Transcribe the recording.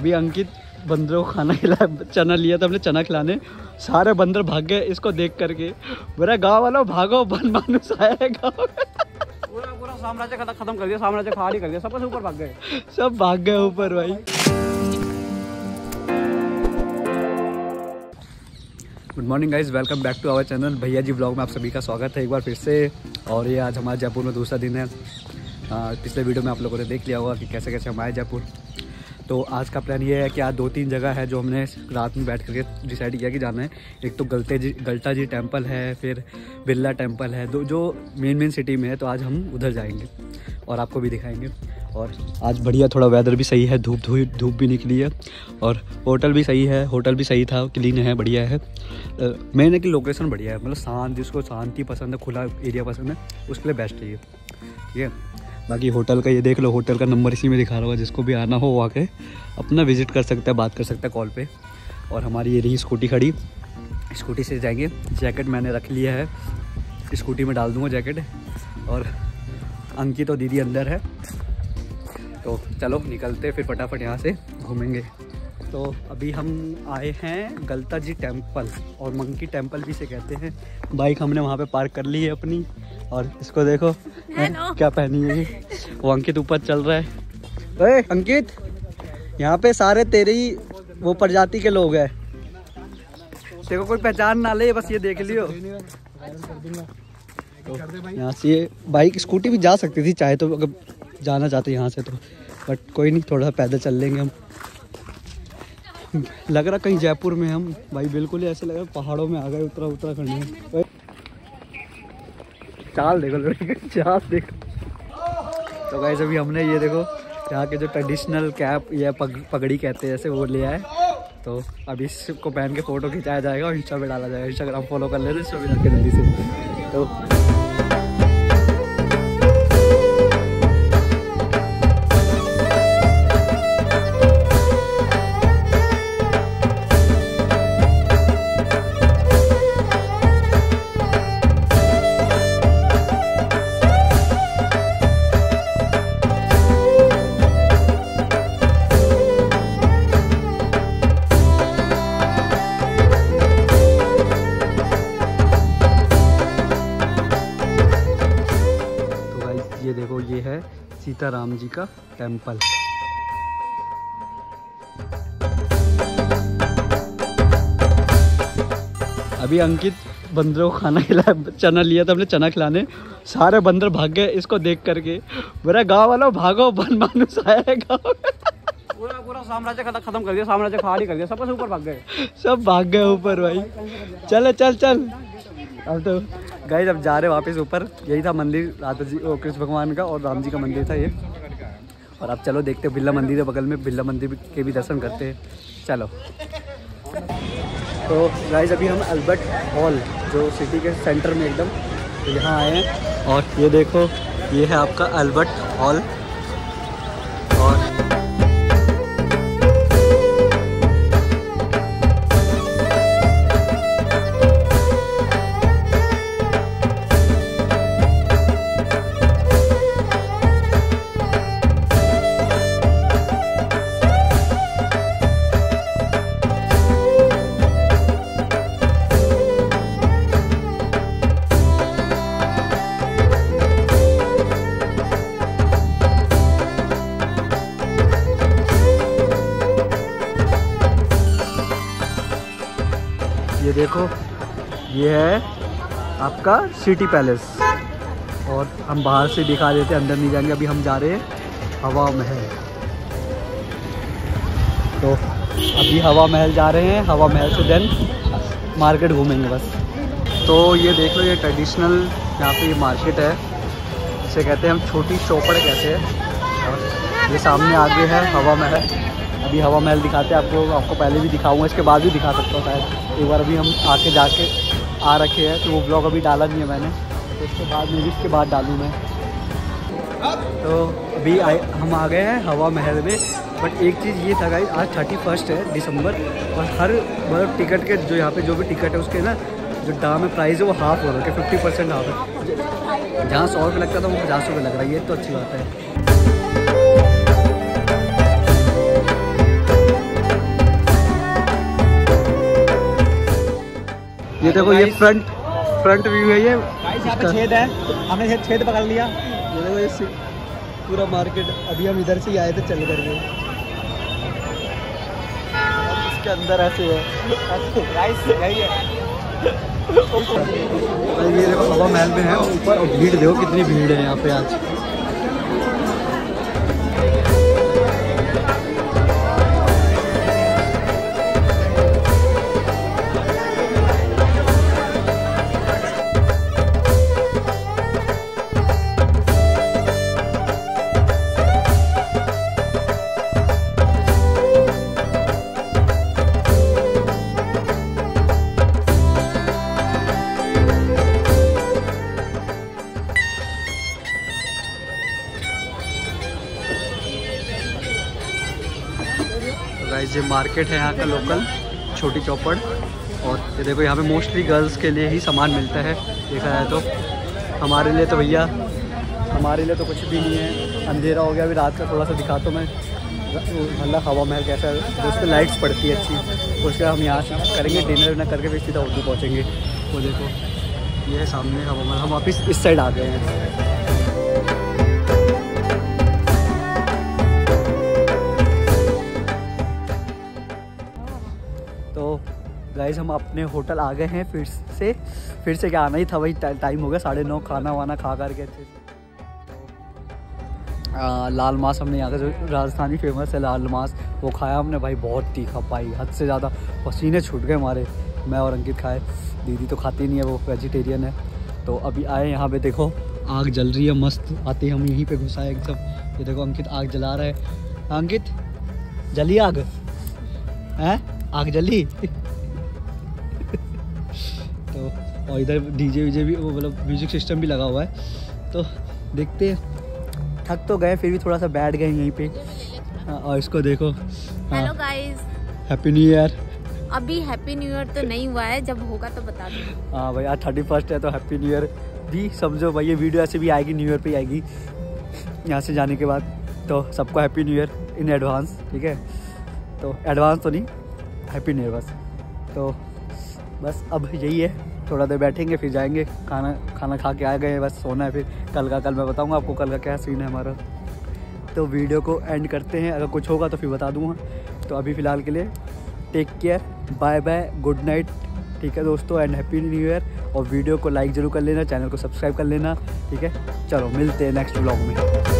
अभी अंकित बंदरों को खाना खिलाया चना लिया था हमने चना खिलाने। सारे बंदर भाग गए इसको देख करके। मेरा गाँव वालों भागो बन मानुस आया है गाँव पूरा पूरा साम्राज्य खत्म कर दिया साम्राज्य खाली कर दिया सबसे ऊपर भाग गए। सब भाग गए ऊपर भाई। Good morning guys welcome back to our channel Bhaiya ji blog में आप सभी का स्वागत है एक बार फिर से। और ये आज हमारे जयपुर में दूसरा दिन है। आ, पिछले वीडियो में आप लोगों ने देख लिया होगा कि कैसे कैसे हम आए जयपुर। तो आज का प्लान ये है कि आज दो तीन जगह है जो हमने रात में बैठ करके डिसाइड किया कि जाना है। एक तो गलते जी, गलता जी टेंपल है, फिर बिरला टेंपल है, दो, जो मेन मेन सिटी में है तो आज हम उधर जाएँगे और आपको भी दिखाएँगे। और आज बढ़िया थोड़ा वेदर भी सही है, धूप धूप धूप भी निकली है और होटल भी सही है होटल भी सही था क्लीन है, बढ़िया है। मेन है कि लोकेशन बढ़िया है मतलब शांत, जिसको शांति पसंद है, खुला एरिया पसंद है, उसके लिए बेस्ट है ये। ठीक है? बाकी होटल का, ये देख लो, होटल का नंबर इसी में दिखा रहा होगा, जिसको भी आना हो वो आके अपना विज़िट कर सकता है, बात कर सकता है कॉल पे। और हमारी ये रही स्कूटी खड़ी। स्कूटी से जाएँगे जैकेट मैंने रख लिया है। स्कूटी में डाल दूँगा जैकेट और अंकित और दीदी अंदर है। तो चलो, निकलते फिर फटाफट यहाँ से घूमेंगे। तो अभी हम आए हैं गलता जी टेंपल, और मंकी टेंपल भी से कहते हैं। बाइक हमने वहाँ पे पार्क कर ली है अपनी। और इसको देखो क्या पहनी है वो अंकित ऊपर चल रहा है। अरे अंकित! यहाँ पे सारे तेरे ही वो प्रजाति के लोग हैं। देखो कोई पहचान ना ले बस ये देख लियो। तो यहाँ से ये बाइक स्कूटी भी जा सकती थी चाहे तो अगर जाना चाहते यहाँ से तो। बट कोई नहीं थोड़ा पैदल चल लेंगे हम। लग रहा कहीं जयपुर में हम। भाई बिल्कुल ही ऐसे लग रहा पहाड़ों में आ गए उत्तरा उत्तराखंड में चाल देखो लड़के चाल देखो। तो गाइस अभी हमने ये देखो यहाँ के जो ट्रेडिशनल कैप या पग, पगड़ी कहते हैं जैसे वो लिया है तो अभी इसको पहन के फ़ोटो खिंचाया जाएगा और इंस्टा पे डाला जाएगा। इंस्टाग्राम फॉलो कर लेते हैं जल्दी से। तो सीताराम जी का टेंपल। अभी अंकित बंदरों को खाना खिलाया चना लिया था हमने चना खिलाने। सारे बंदर भाग गए इसको देख करके। मेरा गाँव वालों भागो बन मानुस आया है गाँव पूरा पूरा साम्राज्य खत्म कर दिया साम्राज्य खाली कर दिया सबसे ऊपर भाग गए। सब भाग गए ऊपर भाई। चल चल चल। अब तो गए जब जा रहे वापस ऊपर। यही था मंदिर राधा जी कृष्ण भगवान का और राम जी का मंदिर था ये। और अब चलो देखते बिरला मंदिर है बगल में, बिरला मंदिर के भी दर्शन करते हैं। चलो। तो गाइज़ अभी हम अल्बर्ट हॉल जो सिटी के सेंटर में एकदम तो यहाँ आए हैं। और ये देखो, ये है आपका अल्बर्ट हॉल और देखो, ये है आपका सिटी पैलेस। और हम बाहर से दिखा देते अंदर नहीं जाएँगे। अभी हम जा रहे हैं हवा महल। तो अभी हवा महल जा रहे हैं। हवा महल से देन मार्केट घूमेंगे बस। तो ये देख लो, ये ट्रेडिशनल यहाँ पे ये मार्केट है। इसे कहते हैं हम छोटी चौपड़ कहते हैं। और ये सामने आगे है हवा महल। अभी हवा महल दिखाते हैं, आपको आपको पहले भी दिखाऊँगा, इसके बाद भी दिखा सकता हूँ शायद। एक बार अभी हम आके जाके आ रखे हैं तो वो ब्लॉग अभी डाला नहीं है मैंने तो उसके बाद में भी, इसके बाद डालूँ मैं। तो अभी आए, हम आ गए हैं हवा महल में, बट एक चीज़ ये था आज थर्टी फ़र्स्ट है दिसंबर, और हर मतलब टिकट के जो यहाँ पे जो भी टिकट है उसके ना, जो दाम है प्राइस है, वो हाफ़ हो रहा है फिफ्टी परसेंट हाफ़ है। जहाँ सौ रुपये लगता था वो पचास रुपये लग रहा है, ये तो अच्छी बात है। ये देखो ये फ्रंट फ्रंट व्यू है ये। छेद है। हमने छेद छेद पकड़ लिया। ये देखो ये पूरा मार्केट अभी हम इधर से ही आए थे चल करके इसके अंदर ऐसे है यही है। ये देखो हवा महल में है। ऊपर और भीड़ देखो कितनी भीड़ है यहाँ पे आज। गाइस ये मार्केट है यहाँ का लोकल छोटी चौपड़। और ये देखो, यहाँ पे मोस्टली गर्ल्स के लिए ही सामान मिलता है, देखा जाए तो। हमारे लिए तो भैया, हमारे लिए तो कुछ भी नहीं है। अंधेरा हो गया, अभी रात का थोड़ा सा दिखा तो मैं। मतलब हवा महल कैसा है जो उस पर लाइट्स पड़ती है अच्छी। उसके बाद हम यहाँ से करेंगे डिनर विनर करके फिर सीधा उर्दू पहुँचेंगे। वो देखो, ये है सामने हवा महल हम वापस इस साइड आ गए हैं। तो गाइज़ हम अपने होटल आ गए हैं फिर से। फिर से क्या आना ही था वही टाइम हो गया साढ़े नौ खाना वाना खा करके अच्छे से। आ, लाल मांस हमने यहाँ का जो राजस्थानी फ़ेमस है लाल मांस वो खाया हमने भाई बहुत तीखा पाई हद से ज़्यादा पसीने छूट गए हमारे। मैं और अंकित खाए दीदी तो खाती नहीं है वो वेजिटेरियन है। तो अभी आए यहाँ पे देखो आग जल रही है मस्त आते ही हम यहीं पे घुसाए एकदम ये देखो अंकित आग जला रहा है। अंकित जली आग? हैं? आग जली। तो और इधर डीजे वीजे भी वो मतलब म्यूज़िक सिस्टम भी लगा हुआ है। तो देखते हैं। थक तो गए फिर भी थोड़ा सा बैठ गए यहीं पे। हाँ, और इसको देखो। Hello guys happy new year अभी हैप्पी न्यू ईयर तो नहीं हुआ है जब होगा तो बता दूँ। हाँ भाई आज थर्टी फ़र्स्ट है तो हैप्पी न्यू ईयर भी समझो भाई ये वीडियो ऐसे भी आएगी न्यू ईयर पे आएगी। यहाँ से जाने के बाद तो सबको happy new year in advance ठीक है? तो एडवांस तो नहीं हैप्पी न्यू बस तो बस अब यही है। थोड़ा देर बैठेंगे, फिर जाएँगे। खाना खाना खा के आ गए, बस सोना है फिर। कल का, कल मैं बताऊँगा आपको कल का क्या सीन है हमारा। तो वीडियो को एंड करते हैं। अगर कुछ होगा तो फिर बता दूँगा। तो अभी फ़िलहाल के लिए take care bye bye good night ठीक है दोस्तों एंड हैप्पी न्यू ईयर और वीडियो को लाइक ज़रूर कर लेना चैनल को सब्सक्राइब कर लेना। ठीक है? चलो, मिलते हैं नेक्स्ट ब्लॉग में।